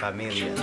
Família.